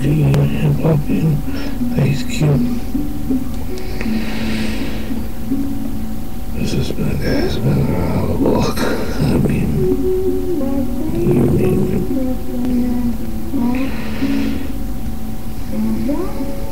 G and Poppin, Ice Cube. This has been a guy's been the block. I mean, you name it.